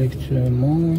actuellement.